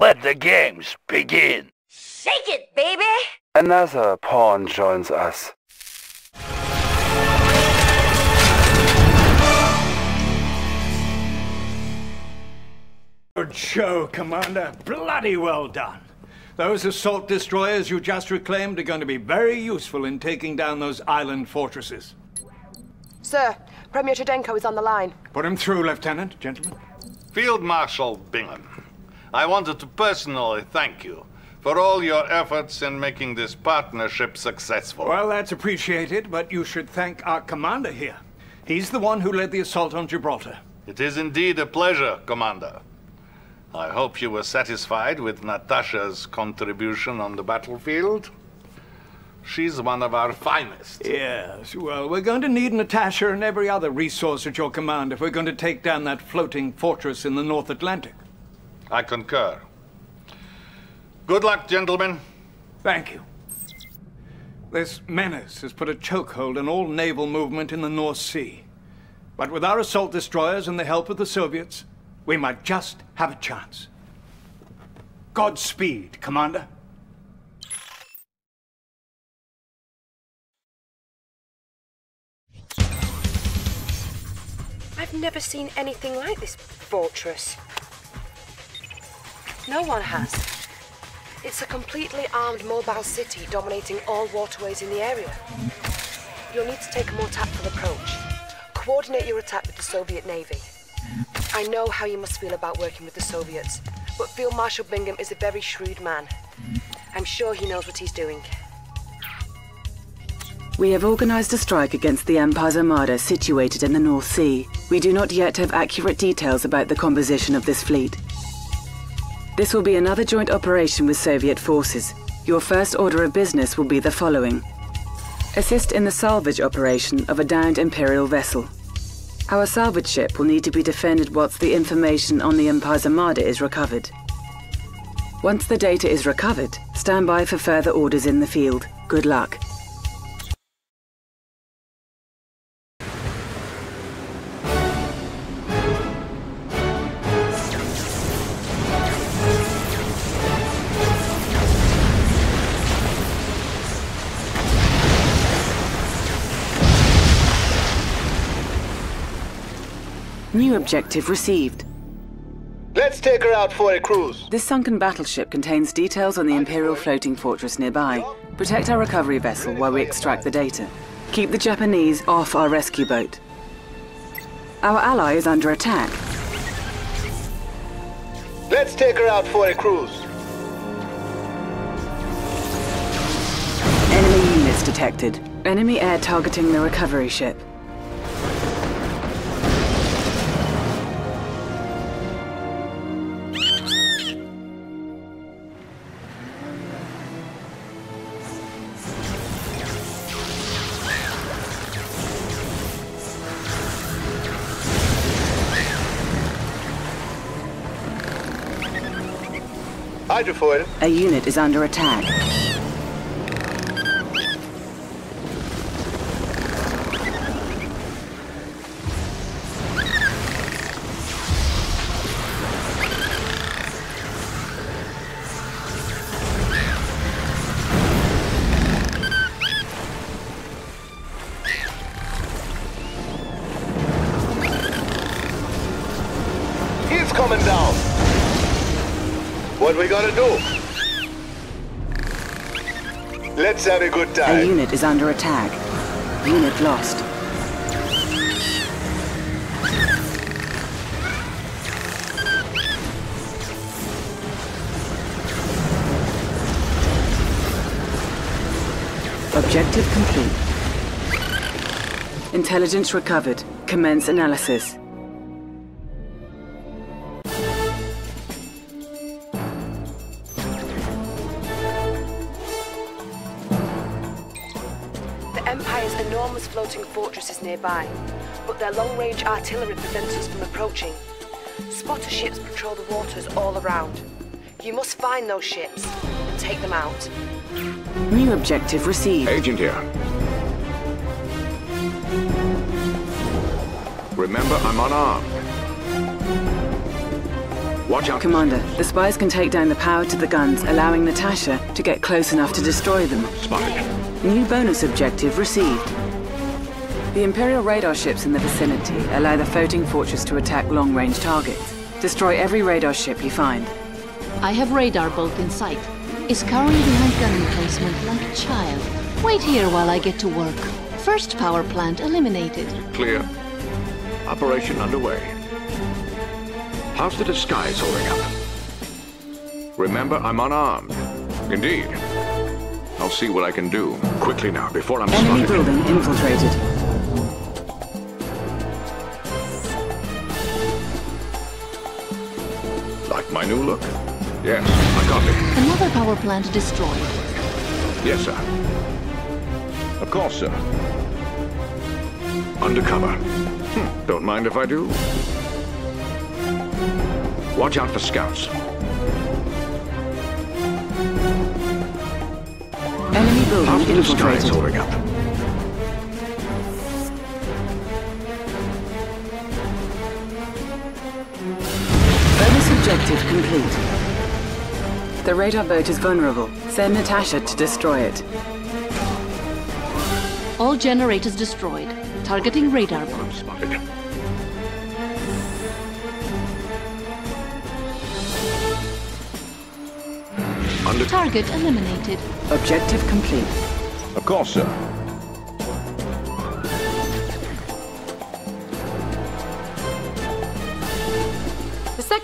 Let the games begin. Shake it, baby! Another pawn joins us. Good show, Commander. Bloody well done. Those assault destroyers you just reclaimed are going to be very useful in taking down those island fortresses. Sir, Premier Cherdenko is on the line. Put him through, Lieutenant. Gentlemen. Field Marshal Bingham, I wanted to personally thank you for all your efforts in making this partnership successful. Well, that's appreciated, but you should thank our commander here. He's the one who led the assault on Gibraltar. It is indeed a pleasure, Commander. I hope you were satisfied with Natasha's contribution on the battlefield. She's one of our finest. Yes, well, we're going to need Natasha and every other resource at your command if we're going to take down that floating fortress in the North Atlantic. I concur. Good luck, gentlemen. Thank you. This menace has put a chokehold on all naval movement in the North Sea. But with our assault destroyers and the help of the Soviets, we might just have a chance. Godspeed, Commander. I've never seen anything like this fortress. No one has. It's a completely armed mobile city dominating all waterways in the area. You'll need to take a more tactful approach. Coordinate your attack with the Soviet Navy. I know how you must feel about working with the Soviets, but Field Marshal Bingham is a very shrewd man. I'm sure he knows what he's doing. We have organized a strike against the Empire's armada situated in the North Sea. We do not yet have accurate details about the composition of this fleet. This will be another joint operation with Soviet forces. Your first order of business will be the following. Assist in the salvage operation of a downed Imperial vessel. Our salvage ship will need to be defended whilst the information on the Empire's armada is recovered. Once the data is recovered, stand by for further orders in the field. Good luck. New objective received. Let's take her out for a cruise. This sunken battleship contains details on the Imperial floating fortress nearby. Protect our recovery vessel while we extract the data. Keep the Japanese off our rescue boat. Our ally is under attack. Let's take her out for a cruise. Enemy units detected. Enemy air targeting the recovery ship. Hydrofoil. A unit is under attack. What we gotta do? Let's have a good time. A unit is under attack. Unit lost. Objective complete. Intelligence recovered. Commence analysis. Nearby, but their long-range artillery prevents us from approaching. Spotter ships patrol the waters all around. You must find those ships and take them out. New objective received. Agent here. Remember, I'm unarmed. Watch out. Commander, the spies can take down the power to the guns, allowing Natasha to get close enough to destroy them. Spotted. New bonus objective received. The Imperial radar ships in the vicinity allow the floating fortress to attack long-range targets. Destroy every radar ship you find. I have radar bolt in sight. Is cowering behind gun emplacement like a child. Wait here while I get to work. First power plant eliminated. Clear. Operation underway. How's the disguise holding up? Remember, I'm unarmed. Indeed. I'll see what I can do. Quickly now, before I'm Enemy spotted. building infiltrated. My new look? Yes, I copy. Another power plant destroyed. Yes, sir. Of course, sir. Undercover. Hmm, don't mind if I do. Watch out for scouts. Enemy building disguise infiltrated. holding up? Objective complete. The radar boat is vulnerable. Send Natasha to destroy it. All generators destroyed. Targeting radar bolt. I'm spotted. Under... Target eliminated. Objective complete. Of course, sir.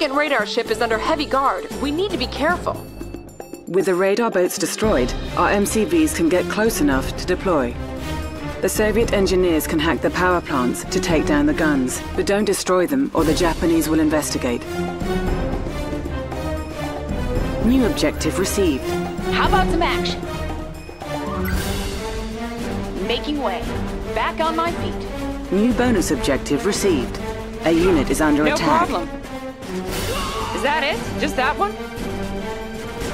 Second radar ship is under heavy guard. We need to be careful. With the radar boats destroyed, our MCVs can get close enough to deploy. The Soviet engineers can hack the power plants to take down the guns, but don't destroy them or the Japanese will investigate. New objective received. How about some action? Making way. Back on my feet. New bonus objective received. A unit is under No attack. problem. Is that it? Just that one?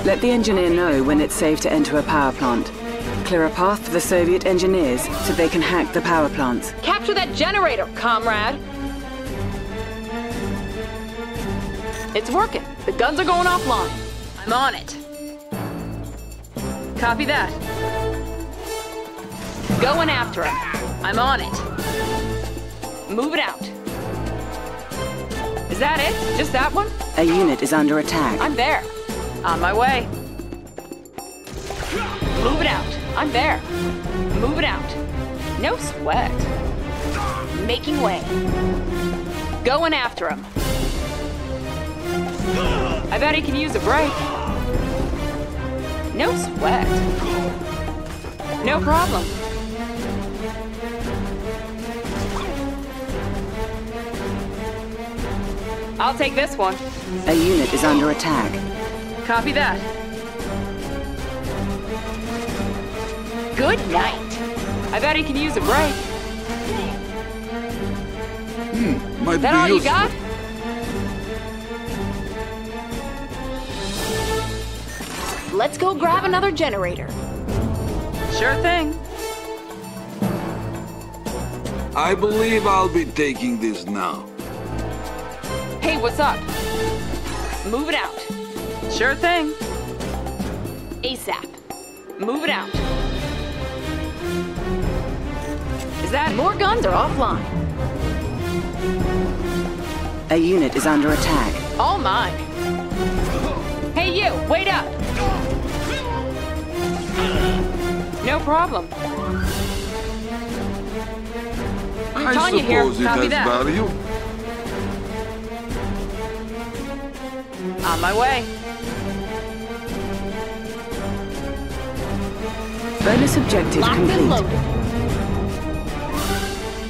Let the engineer know when it's safe to enter a power plant. Clear a path for the Soviet engineers so they can hack the power plants. Capture that generator, comrade. It's working. The guns are going offline. I'm on it. Copy that. Going after him. I'm on it. Move it out. Is that it? Just that one? A unit is under attack. I'm there. On my way. Move it out. I'm there. Move it out. No sweat. Making way. Going after him. I bet he can use a break. No sweat. No problem. I'll take this one. A unit is under attack. Copy that. Good night. I bet he can use a break. Hmm, might That be all you got? Let's go grab another generator. Sure thing. I believe I'll be taking this now. Hey, what's up? Move it out. Sure thing. ASAP. Move it out. Is that more guns are offline? A unit is under attack. Oh, All mine. Hey, you, wait up. No problem. I Tanya here. suppose it Copy has that. value. On my way. Bonus objective Locked and complete. loaded.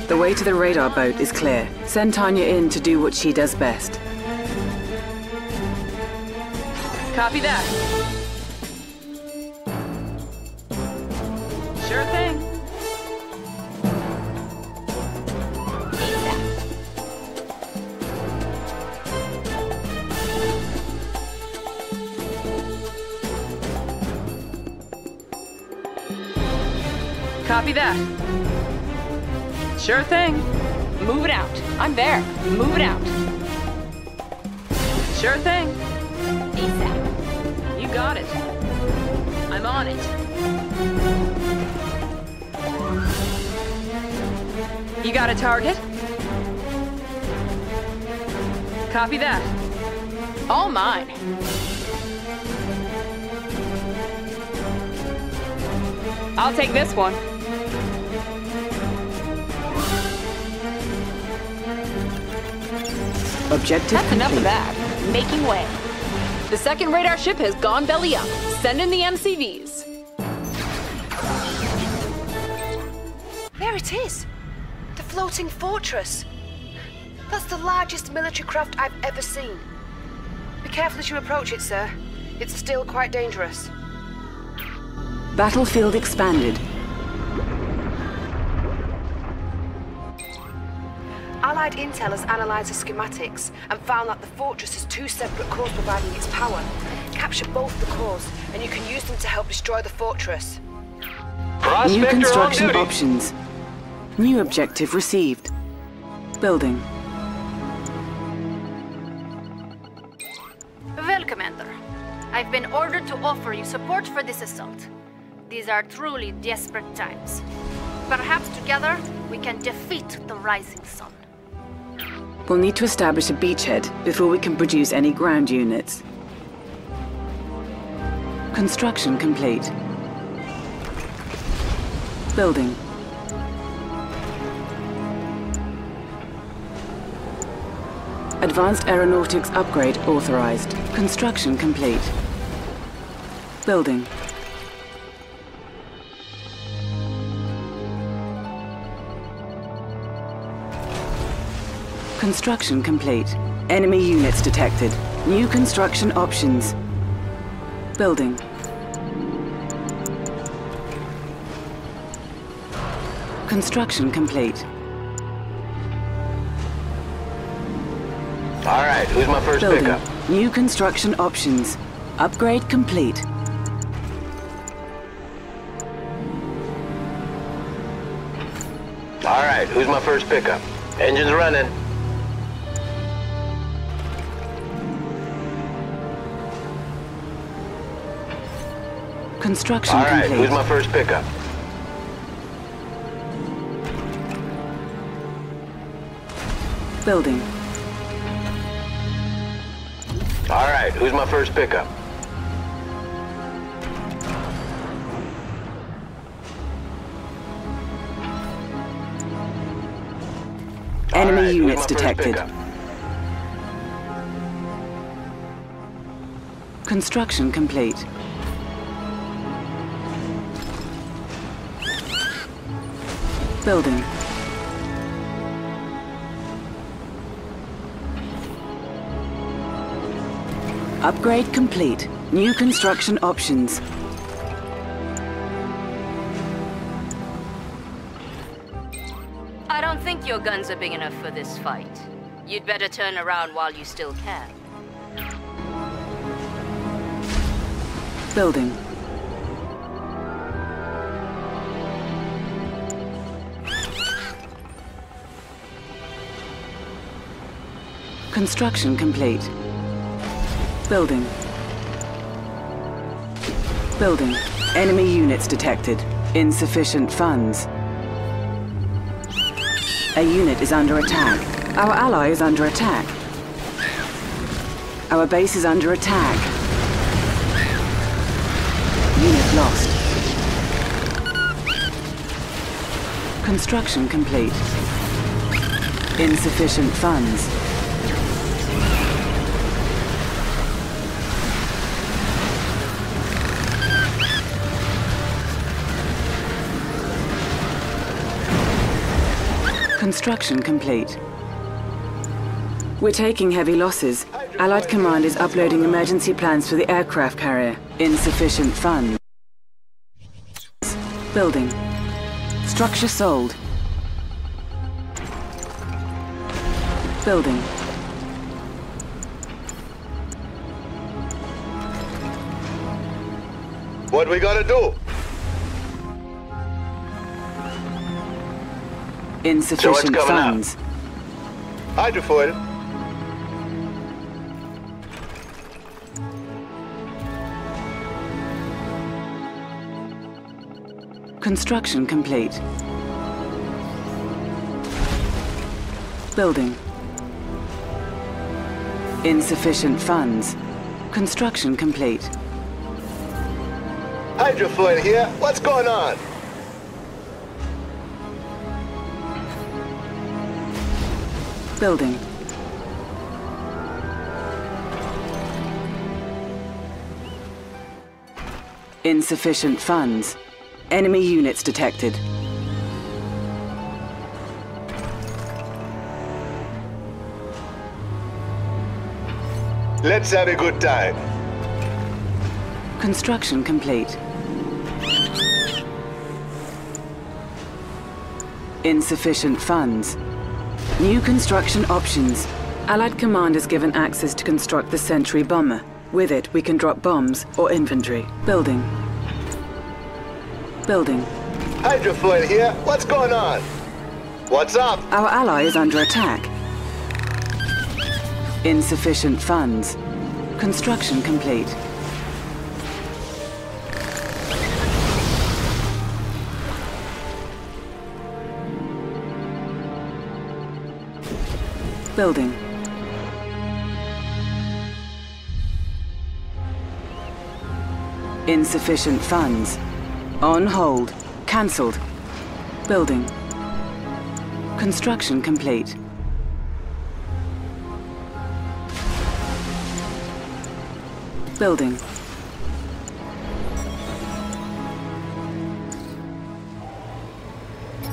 The way to the radar boat is clear. Send Tanya in to do what she does best. Copy that. Copy that. Sure thing. Move it out. I'm there. Move it out. Sure thing. ASAP. You got it. I'm on it. You got a target? Copy that. All mine. I'll take this one. Objective That's complete. enough of that. Making way. The second radar ship has gone belly up. Send in the MCVs. There it is! The floating fortress! That's the largest military craft I've ever seen. Be careful as you approach it, sir. It's still quite dangerous. Battlefield expanded. Allied intel has analysed the schematics and found that the fortress has two separate cores providing its power. Capture both the cores, and you can use them to help destroy the fortress. New Prospector on construction options. New objective received. Building. Well, Commander. I've been ordered to offer you support for this assault. These are truly desperate times. Perhaps together we can defeat the Rising Sun. We'll need to establish a beachhead before we can produce any ground units. Construction complete. Building. Advanced aeronautics upgrade authorized. Construction complete. Building. Construction complete. Enemy units detected. New construction options. Building. Construction complete. All right, who's my first Building. pickup? New construction options. Upgrade complete. All right, who's my first pickup? Engines running. Construction All right, complete. who's my first pickup? Building. All right, who's my first pickup? Enemy right, units detected. Construction complete. Building. Upgrade complete. New construction options. I don't think your guns are big enough for this fight. You'd better turn around while you still can. Building. Construction complete. Building. Building. Enemy units detected. Insufficient funds. A unit is under attack. Our ally is under attack. Our base is under attack. Unit lost. Construction complete. Insufficient funds. Construction complete. We're taking heavy losses. Allied Command is uploading emergency plans for the aircraft carrier. Insufficient funds. Building. Structure sold. Building. What we gotta do? Insufficient so funds. Out. Hydrofoil. Construction complete. Building. Insufficient funds. Construction complete. Hydrofoil here. What's going on? Building. Insufficient funds. Enemy units detected. Let's have a good time. Construction complete. Insufficient funds. New construction options. Allied commanders given access to construct the Century bomber. With it, we can drop bombs or infantry. Building. Building. Hydrofoil here. What's going on? What's up? Our ally is under attack. Insufficient funds. Construction complete. Building. Insufficient funds. On hold. Cancelled. Building. Construction complete. Building.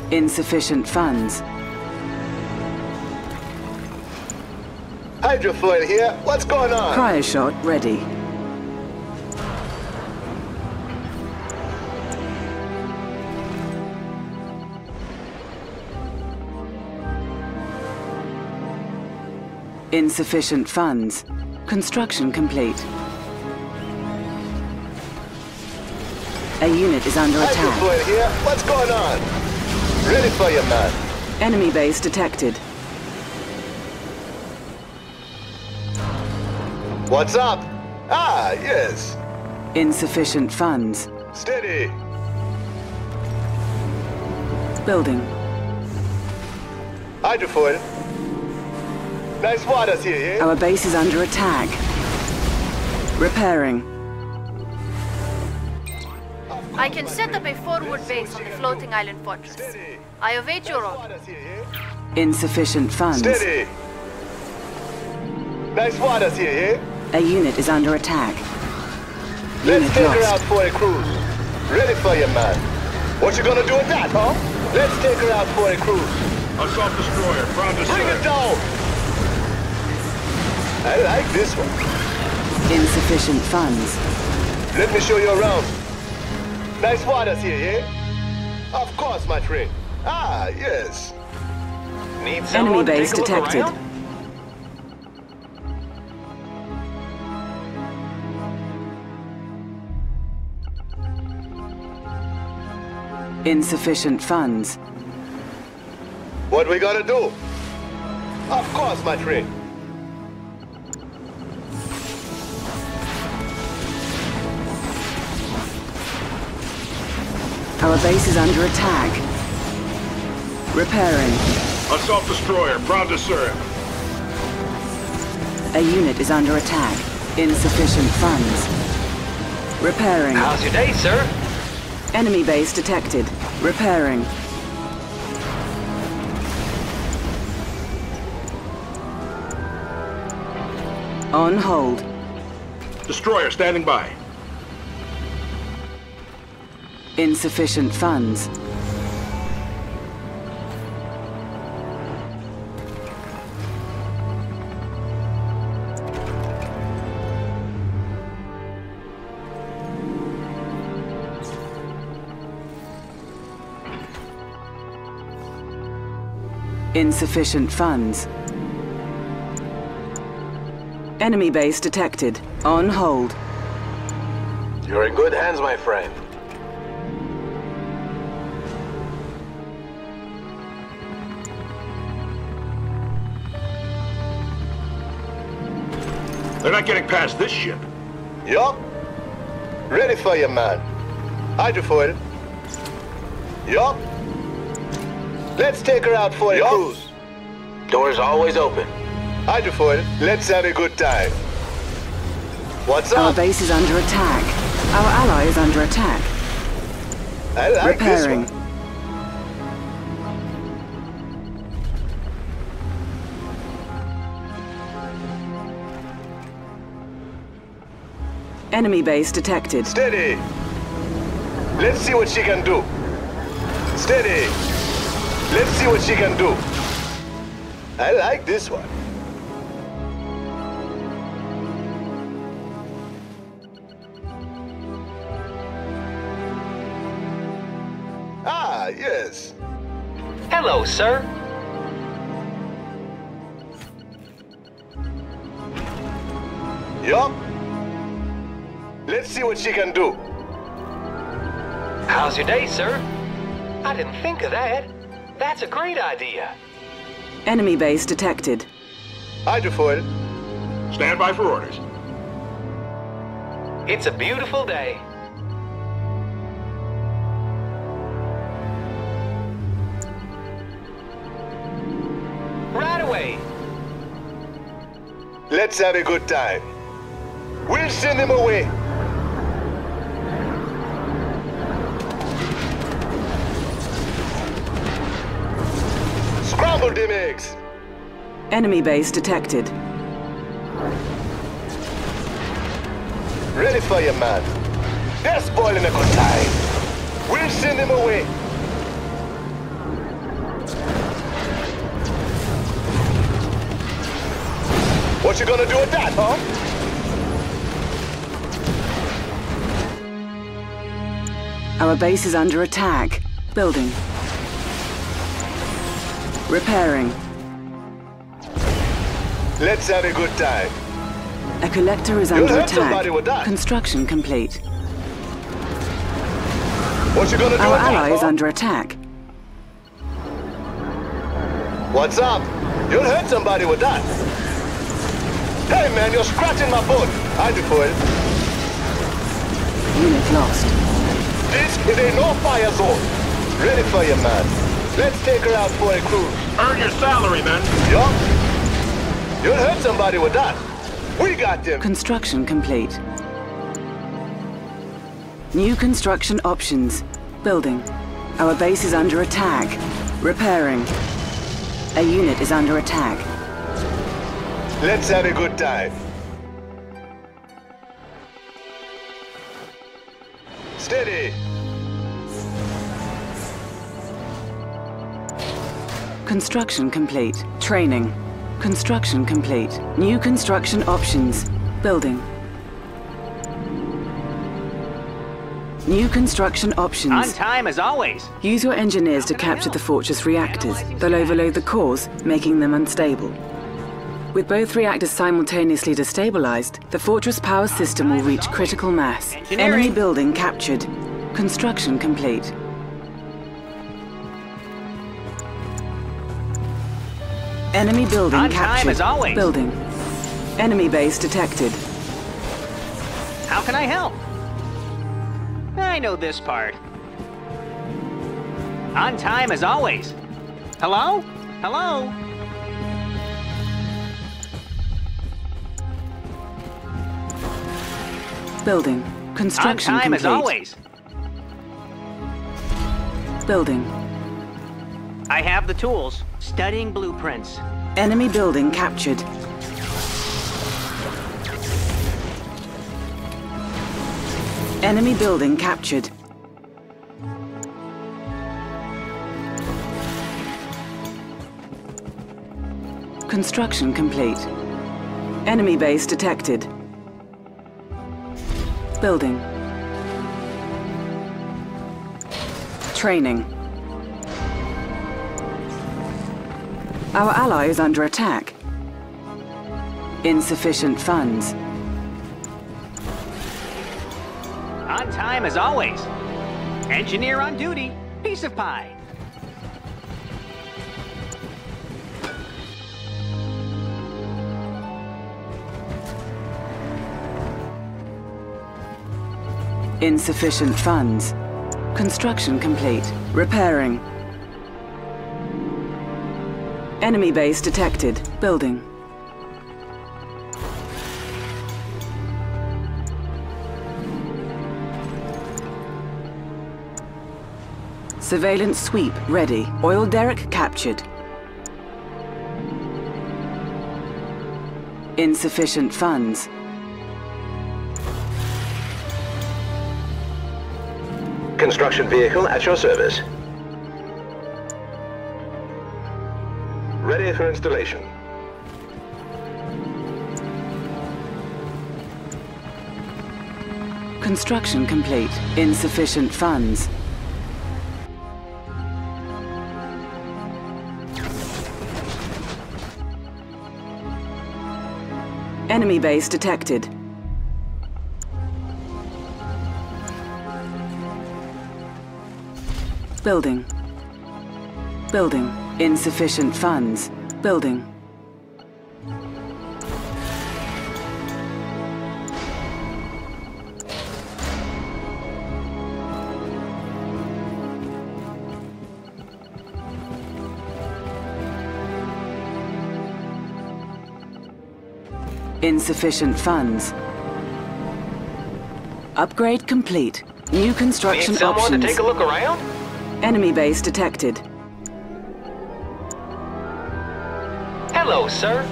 Insufficient funds. Hydrofoil here. What's going on? Cryoshot ready. Insufficient funds. Construction complete. A unit is under attack. Hydrofoil here. What's going on? Ready for you, man. Enemy base detected. What's up? Ah, yes. Insufficient funds. Steady. Building. Hydrofoil. Nice waters here, eh? Our base is under attack. Repairing. I can set up a forward base on the floating island fortress. I await your order. Insufficient funds. Steady. Nice waters here, eh? A unit is under attack. Let's Unit take her out for a cruise. Ready for you, man. What you gonna do with that, huh? Let's take her out for a cruise. Assault destroyer, proud to Bring it down! I like this one. Insufficient funds. Let me show you around. Nice waters here, eh? Of course, my friend. Ah, yes. Need Enemy base detected. Insufficient funds. What we gotta do? Of course, my friend. Our base is under attack. Repairing. Assault destroyer, proud to serve. A unit is under attack. Insufficient funds. Repairing. How's your day, sir? Enemy base detected. Repairing. On hold. Destroyer standing by. Insufficient funds. Insufficient funds. Enemy base detected. On hold. You're in good hands, my friend. They're not getting past this ship. Yup. Ready for you, man. Hydrofoil. Yup. Let's take her out for a Yup. cruise. Door's always open. Hydrofoil, let's have a good time. What's up? Our base is under attack. Our ally is under attack. I like this Repairing. one. Enemy base detected. Steady. Let's see what she can do. Steady. Let's see what she can do. I like this one. Ah, yes. Hello, sir. Yup. Let's see what she can do. How's your day, sir? I didn't think of that. That's a great idea. Enemy base detected. Hydrofoil. Stand by for orders. It's a beautiful day. Right away. Let's have a good time. We'll send them away. Them. Enemy base detected. Ready for you, man. They're spoiling a good time. We'll send him away. What you gonna do with that, huh? Our base is under attack. Building. Repairing. Let's have a good time. A collector is You'll under attack. with that. Construction complete. What you gonna do Our ally is under attack. What's up? You'll hurt somebody with that. Hey, man, you're scratching my foot. Hydrofoil. Unit lost. This is a no-fire zone. Ready for you, man. Let's take her out for a cruise. Earn your salary, then. Yup. You'll hurt somebody with that. We got them. Construction complete. New construction options. Building. Our base is under attack. Repairing. A unit is under attack. Let's have a good time. Steady. Construction complete. Training. Construction complete. New construction options. Building. New construction options. On time as always. Use your engineers to capture the fortress reactors. They'll overload the cores, making them unstable. With both reactors simultaneously destabilized, the fortress power system will reach critical mass. Enemy building captured. Construction complete. Enemy building On time captured. as always. Building. Enemy base detected. How can I help? I know this part. On time as always. Hello? Hello? Building. Construction On time complete. as always. Building. I have the tools. Studying blueprints. Enemy building captured. Enemy building captured. Construction complete. Enemy base detected. Building. Training. Our ally is under attack. Insufficient funds. On time as always. Engineer on duty. Piece of pie. Insufficient funds. Construction complete. Repairing. Enemy base detected. Building. Surveillance sweep ready. Oil derrick captured. Insufficient funds. Construction vehicle at your service. For installation. Construction complete. Insufficient funds. Enemy base detected. Building. Building. Insufficient funds. Building. Insufficient funds. Upgrade complete. New construction Need someone options. to take a look around? Enemy base detected. Sir.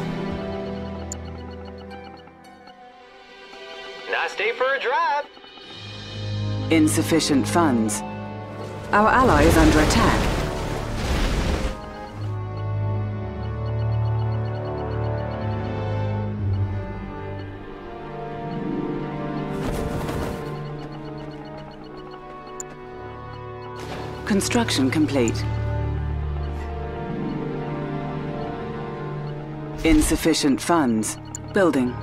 Nice day for a drive. Insufficient funds. Our ally is under attack. Construction complete. Insufficient funds. Building.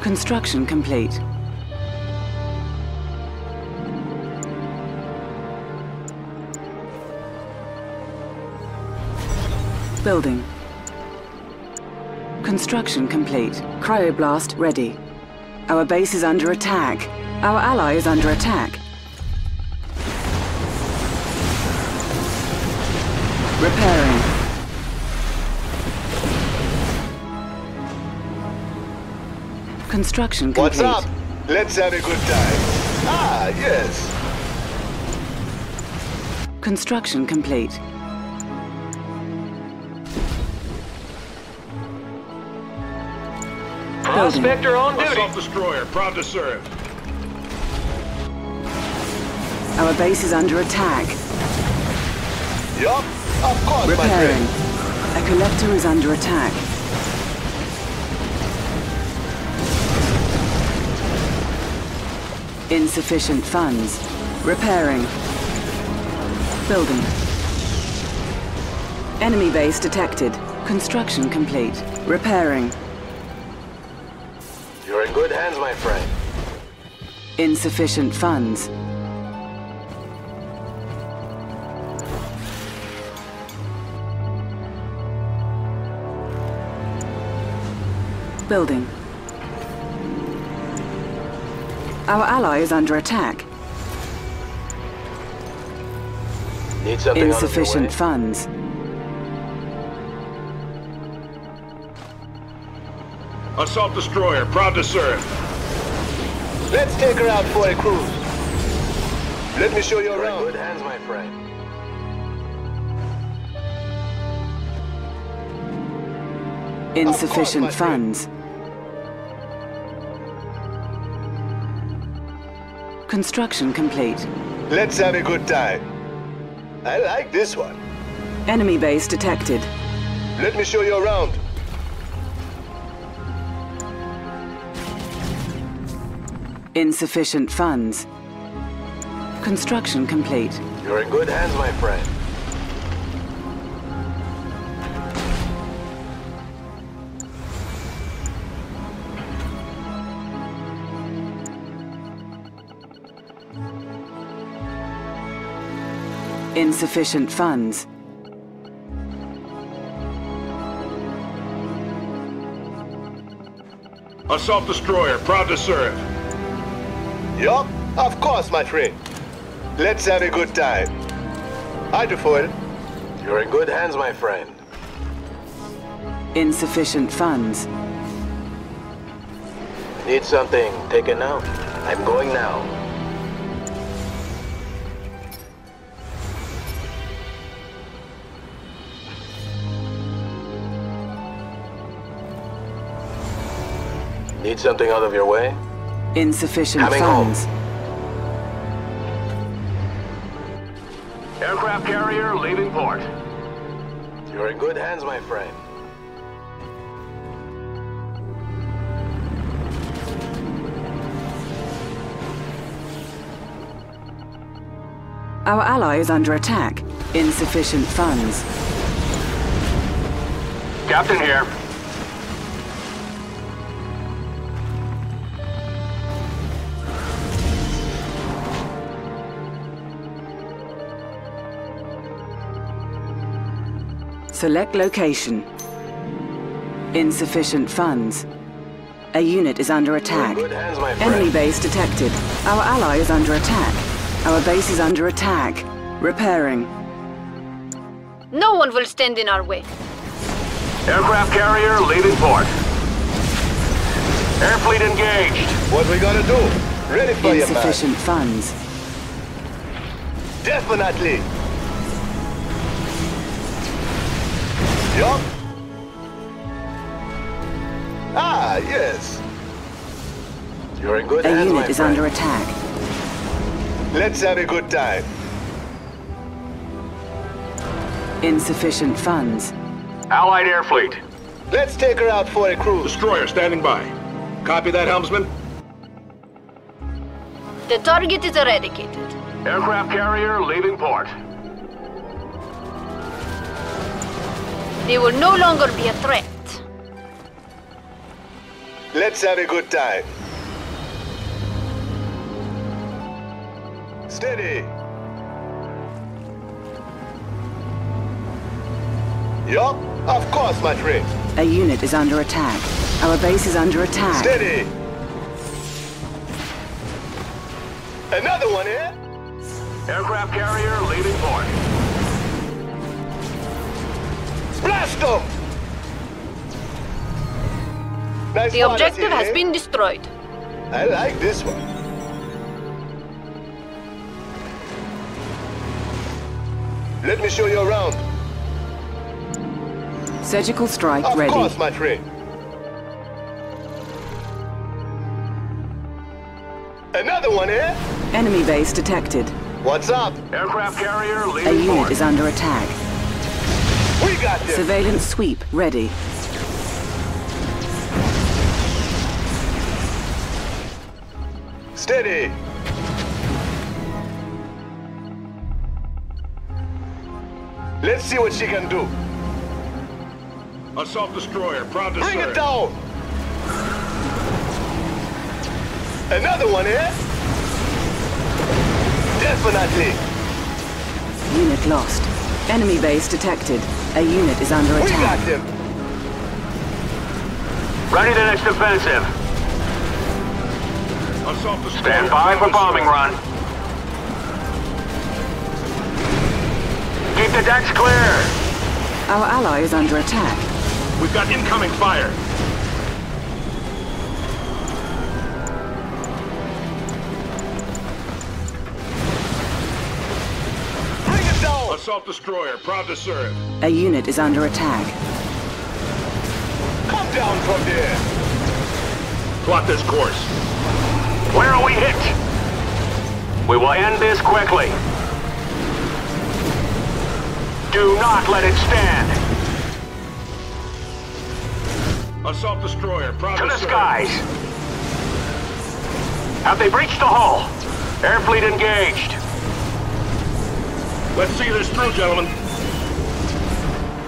Construction complete. Building. Construction complete. Cryoblast ready. Our base is under attack. Our ally is under attack. Repairing. Construction complete. What's up? Let's have a good time. Ah, yes. Construction complete. Prospector on duty. Assault destroyer, proud to serve. Our base is under attack. Yup, of course, my Repairing. A collector is under attack. Insufficient funds. Repairing. Building. Enemy base detected. Construction complete. Repairing. You're in good hands, my friend. Insufficient funds. Building. Our ally is under attack. Need something out of? Insufficient funds. Assault destroyer, proud to serve. Let's take her out for a cruise. Let me show you around. You're in good hands, my friend. Insufficient funds. friend. Construction complete. Let's have a good time. I like this one. Enemy base detected. Let me show you around. Insufficient funds. Construction complete. You're in good hands, my friend. Insufficient funds. Assault destroyer, proud to serve. Yup, of course, my friend. Let's have a good time. Hydrofoil, you're in good hands, my friend. Insufficient funds. Need something taken out? I'm going now. Need something out of your way? Insufficient Coming funds. Aircraft carrier leaving port. You're in good hands, my friend. Our ally is under attack. Insufficient funds. Captain here. Select location. Insufficient funds. A unit is under attack. hands. Enemy base detected. Our ally is under attack. Our base is under attack. Repairing. No one will stand in our way. Aircraft carrier leaving port. Air fleet engaged. What we gonna do? Ready for you, man. Insufficient funds. Definitely. Yup. Ah, yes. You're in good A hands, my unit is friend. under attack. Let's have a good time. Insufficient funds. Allied air fleet. Let's take her out for a cruise. Destroyer standing by. Copy that, helmsman? The target is eradicated. Aircraft carrier leaving port. They will no longer be a threat. Let's have a good time. Steady. Yup, of course, my friend. A unit is under attack. Our base is under attack. Steady. Another one here. Aircraft carrier leaving port. Blast them! Nice The objective has SEA. been destroyed. I like this one. Let me show you around. Surgical strike Of ready. course, my friend. Another one here. Enemy base detected. What's up? Aircraft carrier A unit port. is under attack. We got this. Surveillance sweep ready. Steady. Let's see what she can do. Assault destroyer, proud to Bring serve. it down. Another one here. Definitely. Unit lost. Enemy base detected. A unit is under attack. We got them. Ready the next offensive. Stand by for bombing run. Keep the decks clear. Our ally is under attack. We've got incoming fire. Assault destroyer, proud to serve. A unit is under attack. Come down from there. Plot this course. Where are we hit? We will end this quickly. Do not let it stand. Assault destroyer, proud To to the serve. skies. Have they breached the hull? Air fleet engaged. Let's see this through, gentlemen.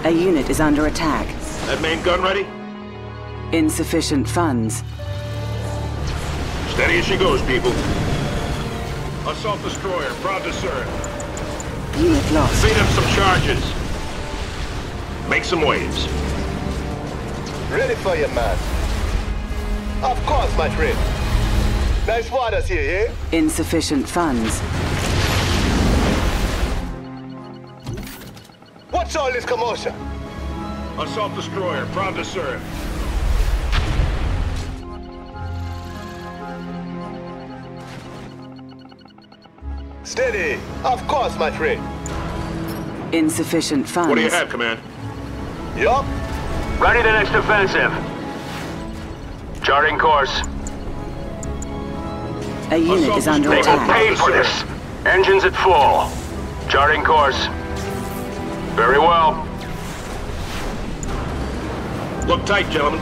A unit is under attack. That main gun ready? Insufficient funds. Steady as she goes, people. Assault destroyer, proud to serve. Unit lost. Feed him some charges. Make some waves. Ready for you, man. Of course, my friend. Nice waters here, eh? Insufficient funds. What's all this commotion? Assault destroyer, proud to serve. Steady. Of course, my friend. Insufficient funds. What do you have, Command? Yup. Ready the next offensive. Charting course. A unit is under attack. They will attack. pay for this. Engines at full. Charting course. Very well. Look tight, gentlemen.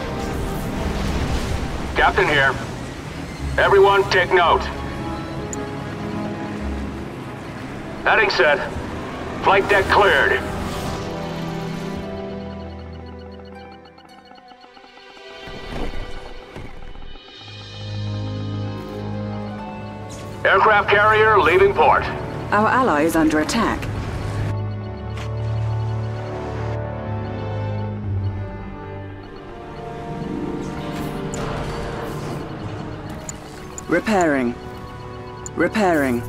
Captain here. Everyone take note. Heading set. Flight deck cleared. Aircraft carrier leaving port. Our ally is under attack. Repairing. Repairing.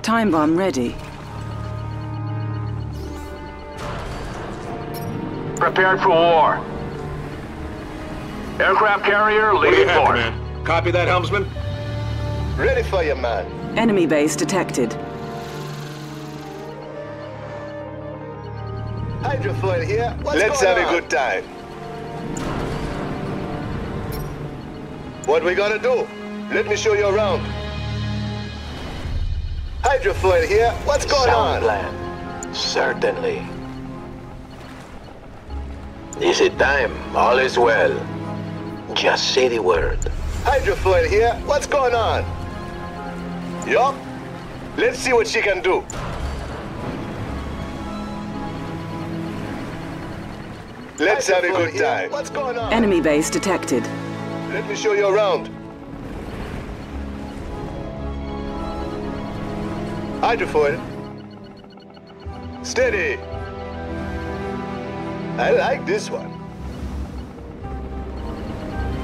Time bomb ready. Prepared for war. Aircraft carrier What do you leaving have, Copy that, helmsman? Ready for you, man. Enemy base detected. Hydrofoil here. What's Let's going have on? a good time. What we gonna do? Let me show you around. Hydrofoil here. What's going Sound on? plan. Certainly. Is it time? All is well. Just say the word. Hydrofoil here. What's going on? Yup. Let's see what she can do. Let's have a good time. What's going on? Enemy base detected. Let me show you around. Hydrofoil. Steady. I like this one.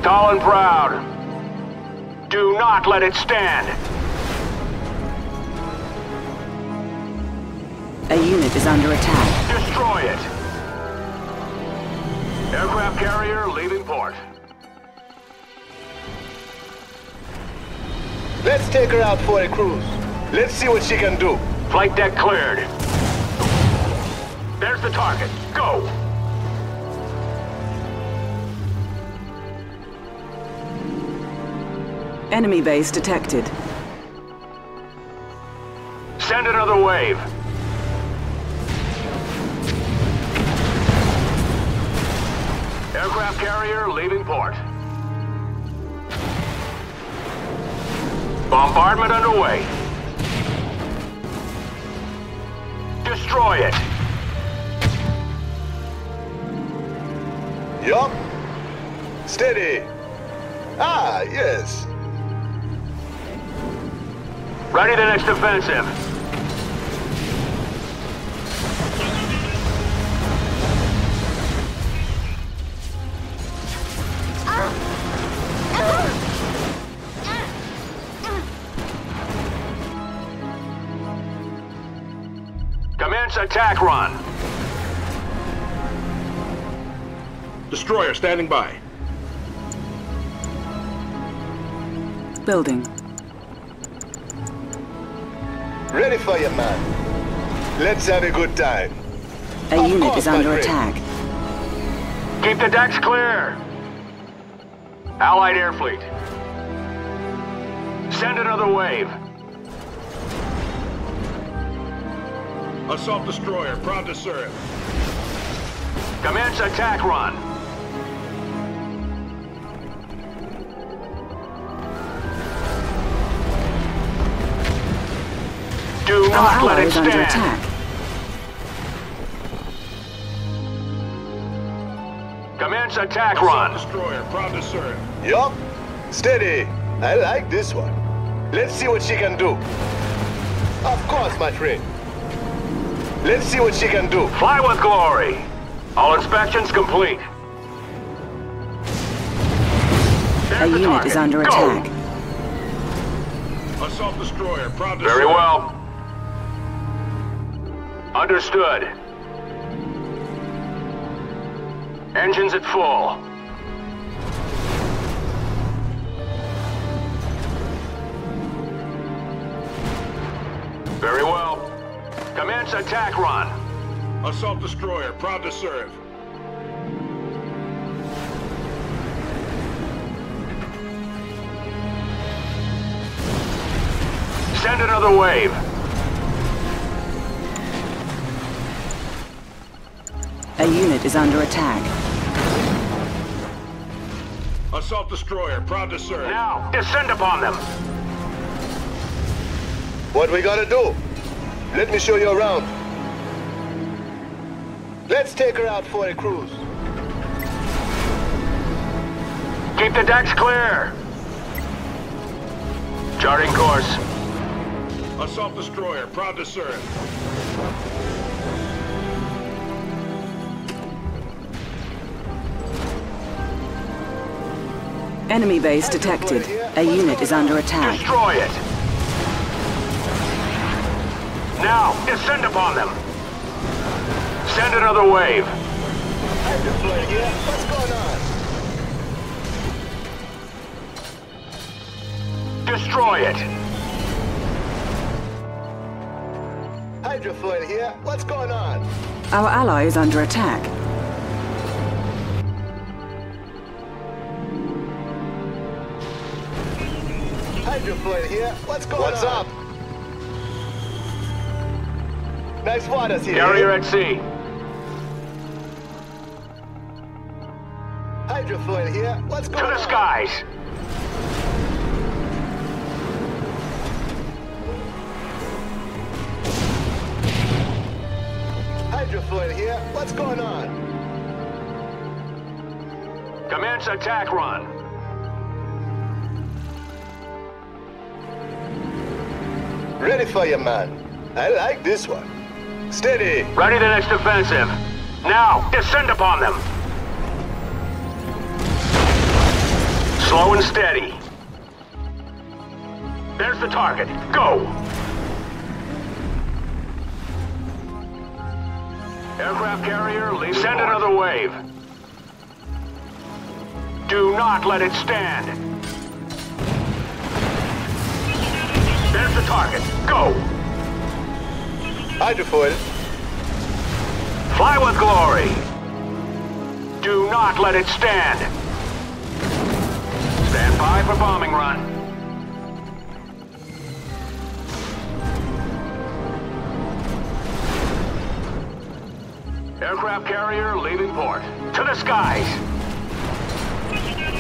Tall and proud. Do not let it stand. A unit is under attack. Destroy it. Aircraft carrier leaving port. Let's take her out for a cruise. Let's see what she can do. Flight deck cleared. There's the target. Go! Enemy base detected. Send another wave. Aircraft carrier leaving port. Bombardment underway. Destroy it. Yup. Steady. Ah, yes. Ready the next offensive. Attack run. Destroyer standing by. Building. Ready for you, man. Let's have a good time. A Of unit is under attack. Keep the decks clear. Allied air fleet. Send another wave. Assault destroyer, proud to serve. Commence attack run. Do Our not let ally it is under stand. attack. Commence attack Assault run. destroyer, proud to serve. Yup. Steady. I like this one. Let's see what she can do. Of course, my friend. Let's see what she can do. Fly with glory. All inspections complete. A unit is under attack. Assault destroyer, proud to Very well. Understood. Engines at full. Very well. Commence attack run. Assault destroyer, proud to serve. Send another wave. A unit is under attack. Assault destroyer, proud to serve. Now, descend upon them. What we gotta do? Let me show you around. Let's take her out for a cruise. Keep the decks clear. Charting course. Assault destroyer, proud to serve. Enemy base detected. A unit is under attack. Destroy it. Now, descend upon them. Send another wave. Hydrofoil here. What's going on? Destroy it. Hydrofoil here. What's going on? Our ally is under attack. Hydrofoil here. What's going What's on? What's up? Nice waters here. Carrier at sea. Hydrofoil here. What's going on? To the skies. Hydrofoil here. What's going on? Commence attack run. Ready for you, man. I like this one. Steady. Ready the next offensive. Now, descend upon them. Slow and steady. There's the target. Go! Aircraft carrier, leave Send another wave. Do not let it stand. There's the target. Go! Hydrofoil. Fly with glory. Do not let it stand. Stand by for bombing run. Aircraft carrier leaving port. To the skies.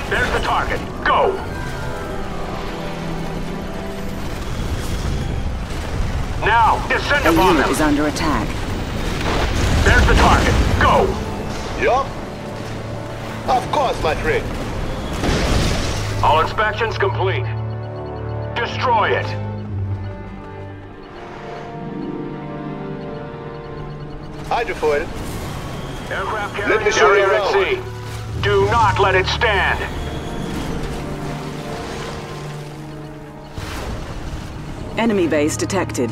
There's the target. Go! Now, descend A upon unit them. is under attack. There's the target. Go! Yup. Of course, my friend. All inspections complete. Destroy it. Hydrofoil. Aircraft carrier, Let me show you carrier at sea. Do not let it stand. Enemy base detected.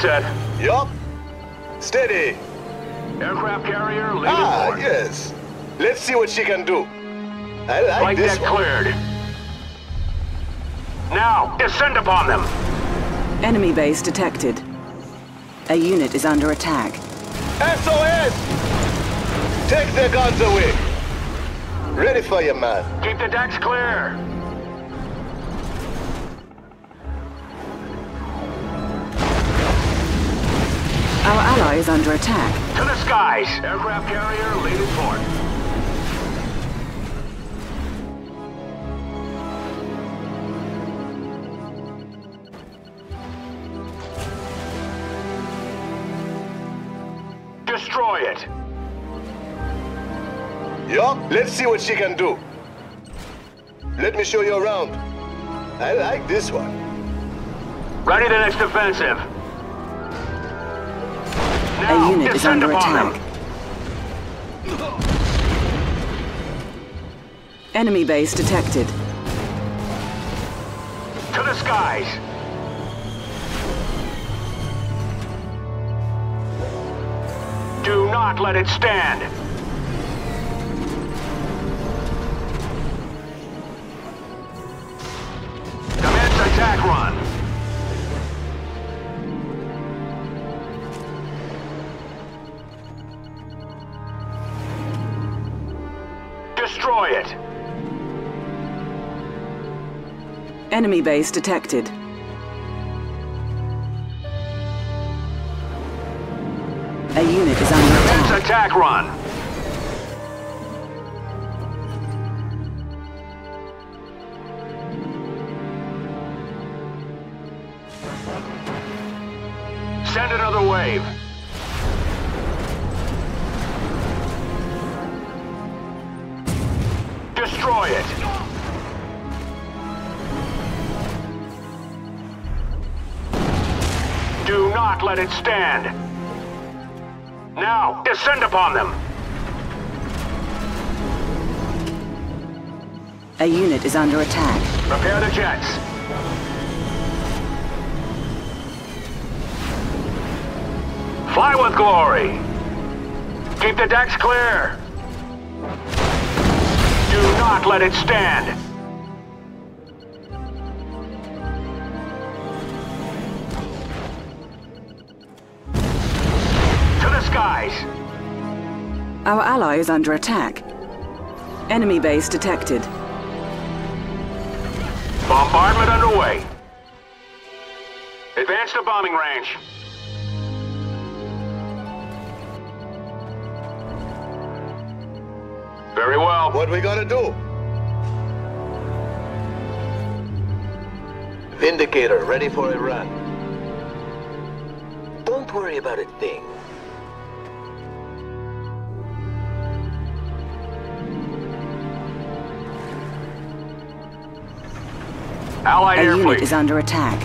Set. Yup. Steady. Aircraft carrier leaving Ah, port. yes. Let's see what she can do. I like Flight this deck one. cleared. Now, descend upon them. Enemy base detected. A unit is under attack. SOS! Take the guns away. Ready for you, man. Keep the decks clear. Ally is under attack. To the skies. Aircraft carrier leaving port. Destroy it. Yup, let's see what she can do. Let me show you around. I like this one. Ready the next offensive. A unit is under attack. Enemy base detected. To the skies. Do not let it stand. Enemy base detected. A unit is under attack. Attack run. Let it stand. Now, descend upon them. A unit is under attack. Prepare the jets. Fly with glory. Keep the decks clear. Do not let it stand. Our ally is under attack. Enemy base detected. Bombardment underway. Advance to bombing range. Very well. What are we gonna do? Vindicator, ready for a run. Don't worry about a thing. Allied A air unit fleet. is under attack.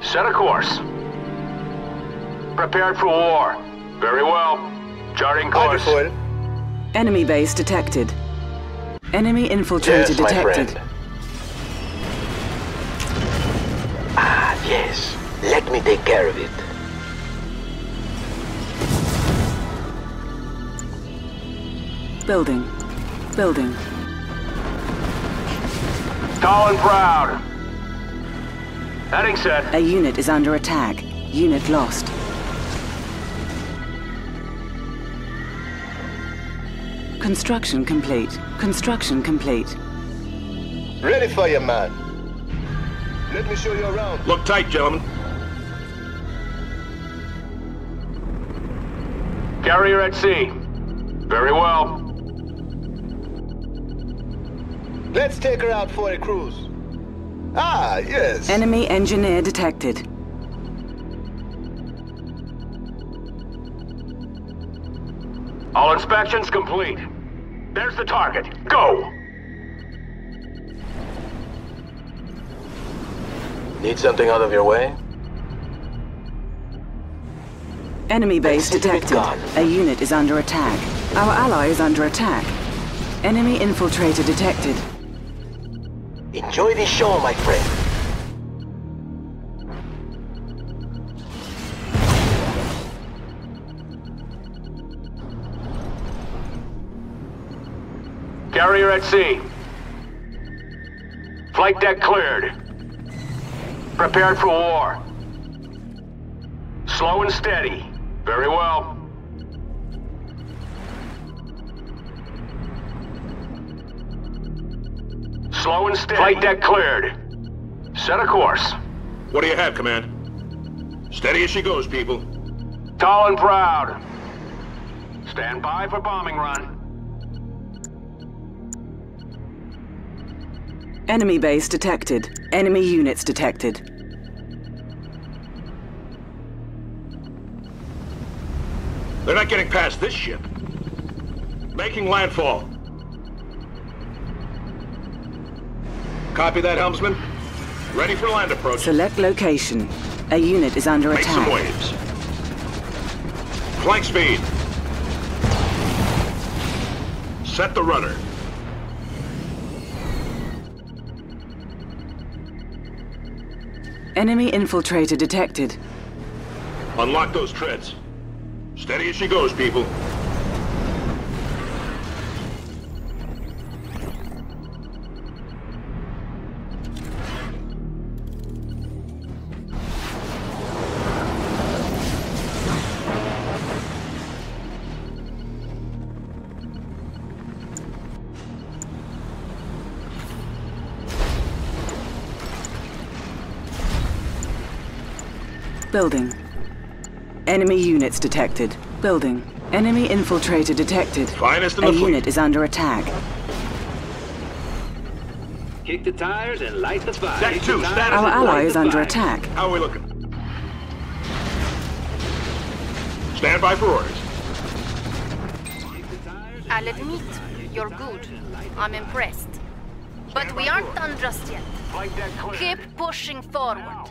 Set a course. Prepared for war. Very well. Charting course. Enemy base detected. Enemy infiltrator Yes, detected. friend. Ah, yes. Let me take care of it. Building. Building. Tall and proud. Heading set. A unit is under attack. Unit lost. Construction complete. Construction complete. Ready for you, man. Let me show you around. Look tight, gentlemen. Carrier at sea. Very well. Let's take her out for a cruise. Ah, yes. Enemy engineer detected. All inspections complete. There's the target. Go! Need something out of your way? Enemy base detected. A unit is under attack. Our ally is under attack. Enemy infiltrator detected. Enjoy the show, my friend. Carrier at sea. Flight deck cleared. Prepared for war. Slow and steady. Very well. Slow and steady. Flight deck cleared. Set a course. What do you have, Command? Steady as she goes, people. Tall and proud. Stand by for bombing run. Enemy base detected. Enemy units detected. They're not getting past this ship. Making landfall. Copy that, helmsman. Ready for land approach. Select location. A unit is under Make attack. some waves. Flank speed. Set the rudder. Enemy infiltrator detected. Unlock those treads. Steady as she goes, people. Building. Enemy units detected. Building. Enemy infiltrator detected. Finest in A the fleet. unit is under attack. Kick the tires and light the fire. Deck two, the status Our ally light is under fire. attack. How are we looking? Stand by for orders. I'll admit, you're good. I'm impressed. But we aren't done just yet. Keep pushing forward.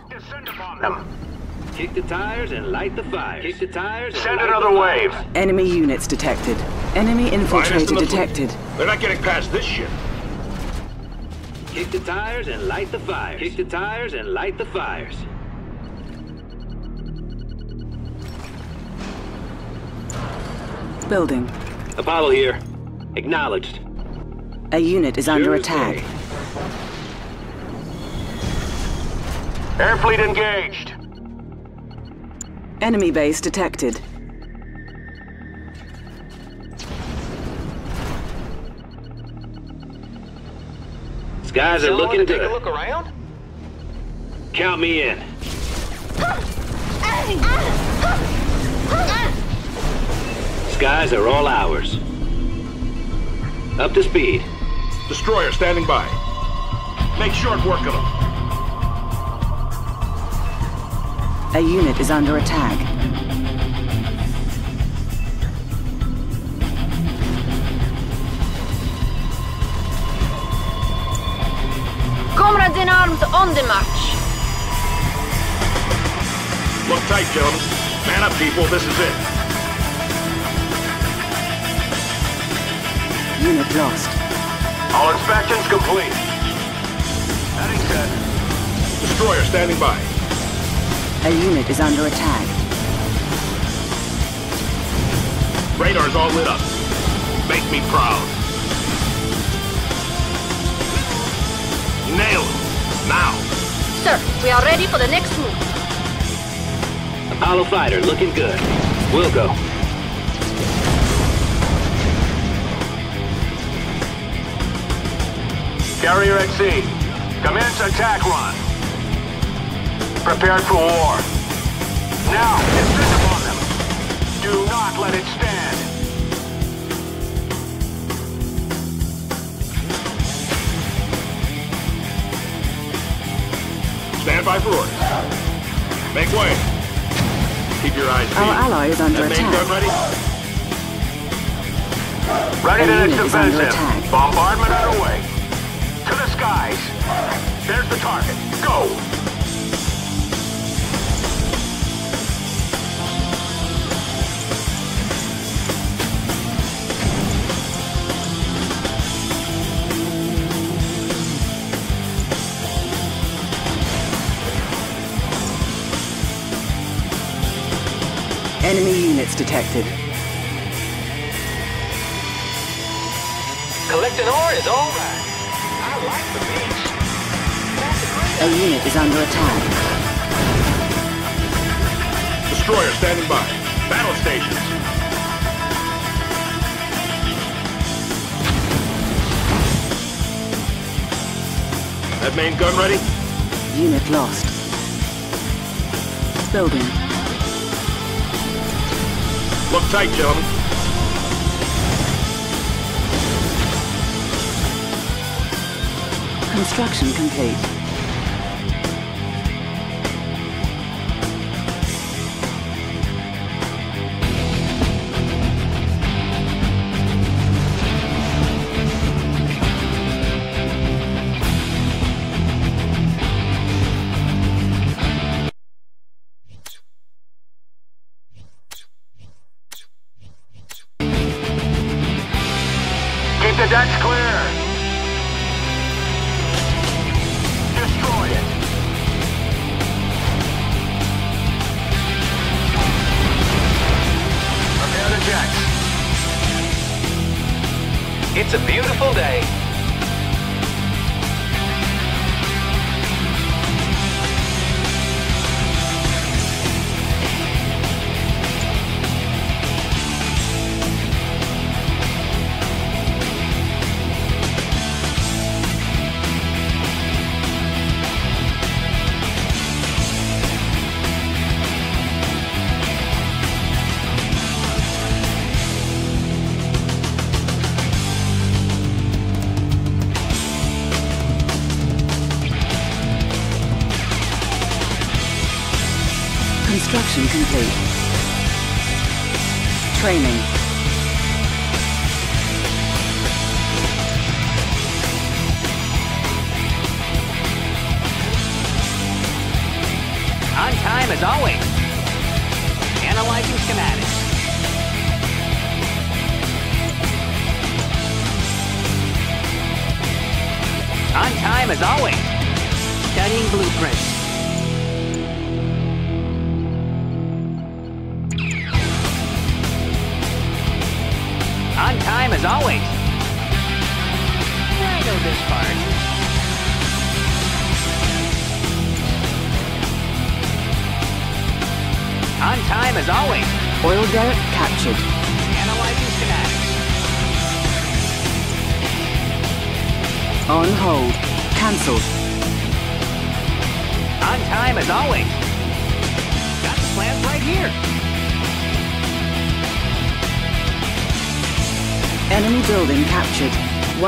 Kick the tires and light the fire. Kick the tires and Send light another the wave. Enemy units detected. Enemy Finest infiltrator the fleet. detected. They're not getting past this ship. Kick the tires and light the fires. Kick the tires and light the fires. Building. Apollo here. Acknowledged. A unit is under attack. Air fleet engaged. Enemy base detected. Skies are looking to take good. a look around? Count me in. Skies are all ours. Up to speed. Destroyer standing by. Make short work of them. A unit is under attack. Comrades in arms on the march. Look tight, gentlemen. Man up, people. This is it. Unit lost. All inspections complete. Heading set. Destroyer standing by. A unit is under attack. Radar's all lit up. Make me proud. Nail him. Now. Sir, we are ready for the next move. Apollo fighter looking good. We'll go. Carrier at sea. Commence attack run. Prepared for war. Now, descend upon them. Do not let it stand. Stand by for orders. Make way. Keep your eyes peeled. Our ally is under that attack. gun ready? Ready A to unit is under defensive. attack. Bombardment underway. Units detected. Collecting ore is all right. I like the beach. A A unit is under attack. Destroyer standing by. Battle stations. That main gun ready? Unit lost. Building. Look tight, gentlemen. Construction complete.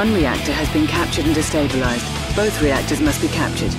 One reactor has been captured and destabilized. Both reactors must be captured.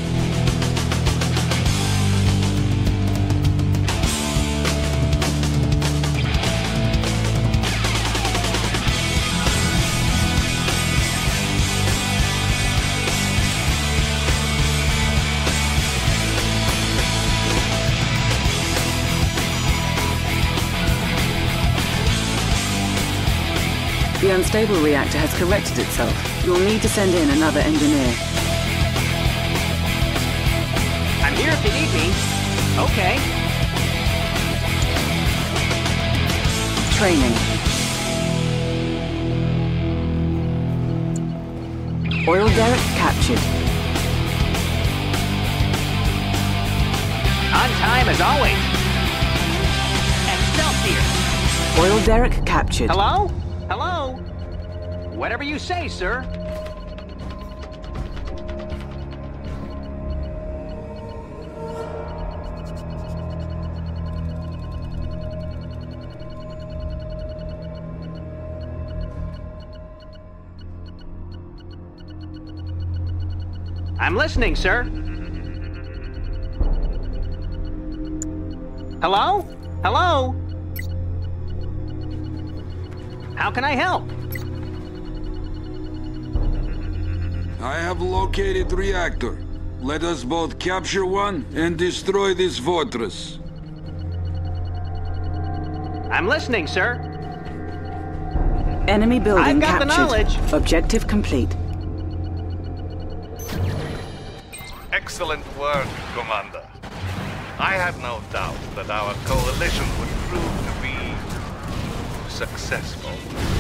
The unstable reactor has corrected itself. You'll need to send in another engineer. I'm here if you need me. Okay. Training. Oil derrick captured. On time as always. Excelsior. Oil derrick captured. Hello? Whatever you say, sir. I'm listening, sir. Hello? Hello? How can I help? I have located reactor. Let us both capture one and destroy this fortress. I'm listening, sir. Enemy building I've got the captured. knowledge. Objective complete. Excellent work, Commander. I had no doubt that our coalition would prove to be successful.